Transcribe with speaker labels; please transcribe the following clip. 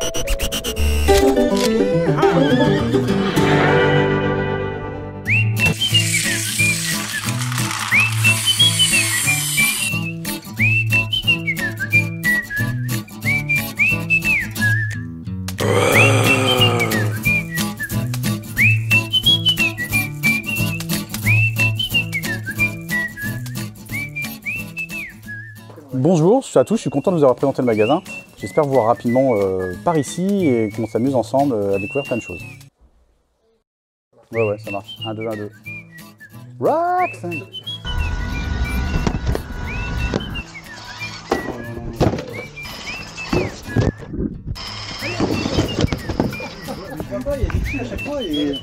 Speaker 1: Thank you. Bonjour à tous, je suis content de vous avoir présenté le magasin. J'espère vous voir rapidement euh, par ici et qu'on s'amuse ensemble euh, à découvrir plein de choses. Ouais ouais, ça marche. 1, 2, 1, 2. Rock Il y a des à chaque fois et...